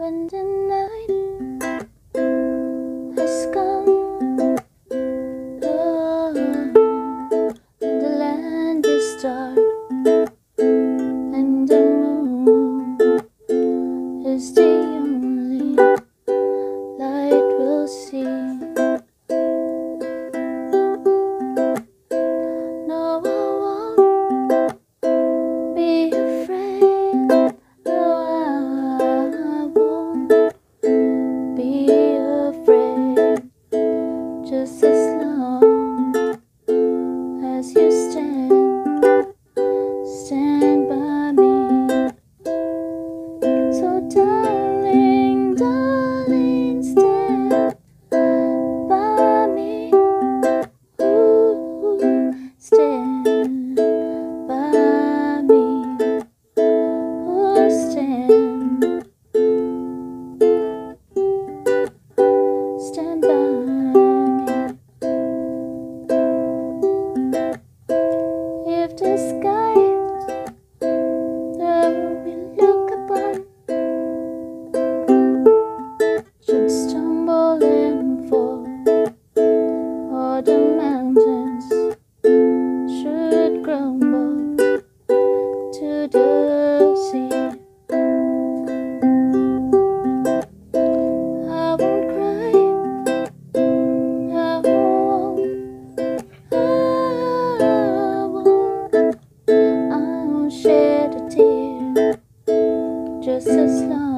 when the night So, darling, just as long.